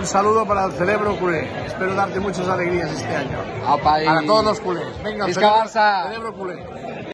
Un saludo para el cerebro culé. Espero darte muchas alegrías este año. Apa, i- Para todos los culés. Venga, cerebro- Barça! cerebro culé.